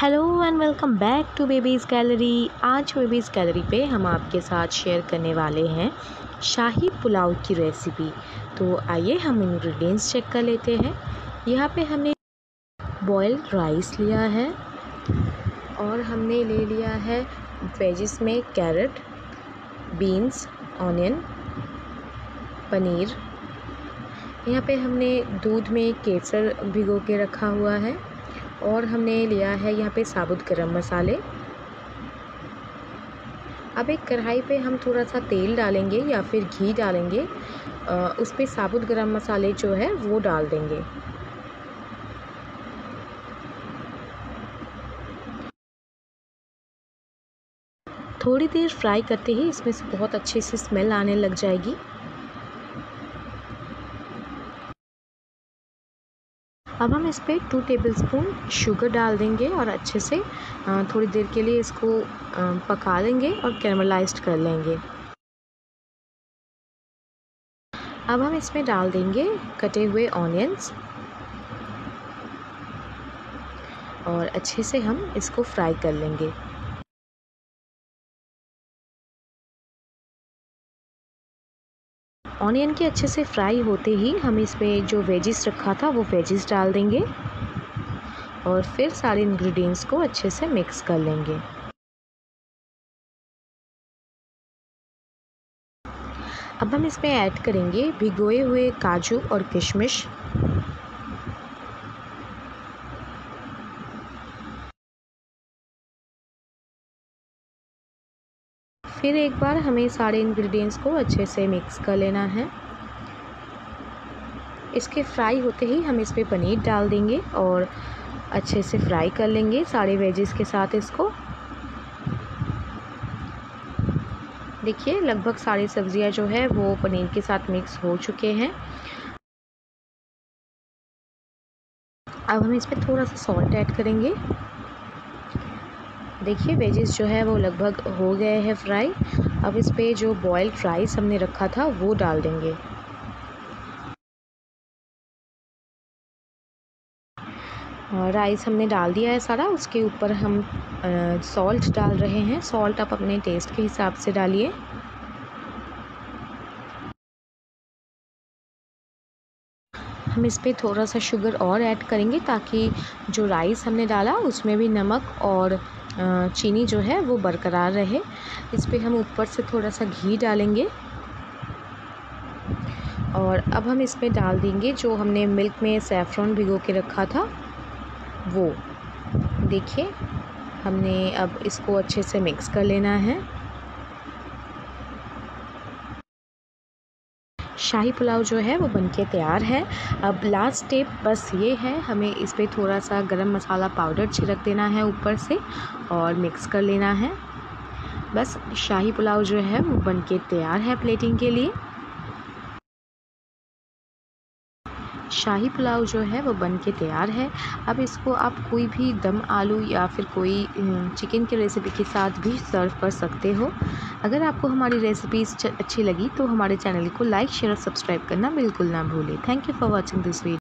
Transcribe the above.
Hello and welcome back to babies gallery. आज babies gallery पे हम आपके साथ शेयर करने वाले हैं शाही पुलाव की रेसिपी। तो आइए हम इंग्रेडिएंट्स चेक कर लेते हैं। यहाँ पे हमने बॉयल्ड राइस लिया है और हमने ले लिया है वेजिस में कैरेट बीन्स ऑनियन पनीर। यहाँ पे हमने दूध में केसर भिगो के रखा हुआ है। और हमने लिया है यहाँ पे साबुत गरम मसाले। अब एक कढ़ाई पे हम थोड़ा सा तेल डालेंगे या फिर घी डालेंगे। उस पर साबुत गरम मसाले जो है वो डाल देंगे। थोड़ी देर फ्राई करते ही इसमें से बहुत अच्छे से स्मेल आने लग जाएगी। अब हम इस पर टू टेबल स्पून शुगर डाल देंगे और अच्छे से थोड़ी देर के लिए इसको पका लेंगे और कैरमलाइज कर लेंगे। अब हम इसमें डाल देंगे कटे हुए ऑनियंस और अच्छे से हम इसको फ्राई कर लेंगे। ऑनियन के अच्छे से फ्राई होते ही हम इसमें जो वेजिस रखा था वो वेजिस डाल देंगे और फिर सारे इंग्रेडिएंट्स को अच्छे से मिक्स कर लेंगे। अब हम इसमें ऐड करेंगे भिगोए हुए काजू और किशमिश। फिर एक बार हमें सारे इंग्रेडिएंट्स को अच्छे से मिक्स कर लेना है। इसके फ्राई होते ही हम इस पर पनीर डाल देंगे और अच्छे से फ्राई कर लेंगे सारे वेजेस के साथ इसको। देखिए, लगभग सारी सब्ज़ियाँ जो है वो पनीर के साथ मिक्स हो चुके हैं। अब हम इस पर थोड़ा सा सॉल्ट ऐड करेंगे। देखिए वेजेस जो है वो लगभग हो गए हैं फ्राई। अब इस पर जो बॉयल्ड राइस हमने रखा था, वो डाल देंगे। राइस हमने डाल दिया है सारा। उसके ऊपर हम सॉल्ट डाल रहे हैं। सॉल्ट आप अपने टेस्ट के हिसाब से डालिए। हम इस पर थोड़ा सा शुगर और ऐड करेंगे ताकि जो राइस हमने डाला उसमें भी नमक और चीनी जो है वो बरकरार रहे। इस पर हम ऊपर से थोड़ा सा घी डालेंगे। और अब हम इसमें डाल देंगे जो हमने मिल्क में सेफ्रॉन भिगो के रखा था, वो। देखिए, हमने अब इसको अच्छे से मिक्स कर लेना है। शाही पुलाव जो है वो बनके तैयार है। अब लास्ट स्टेप बस ये है, हमें इस पर थोड़ा सा गरम मसाला पाउडर छिड़क देना है ऊपर से और मिक्स कर लेना है। बस शाही पुलाव जो है वो बनके तैयार है प्लेटिंग के लिए। शाही पुलाव जो है वो बन के तैयार है। अब इसको आप कोई भी दम आलू या फिर कोई चिकन की रेसिपी के साथ भी सर्व कर सकते हो। अगर आपको हमारी रेसिपीज़ अच्छी लगी तो हमारे चैनल को लाइक शेयर और सब्सक्राइब करना बिल्कुल ना भूलें। Thank you for watching this video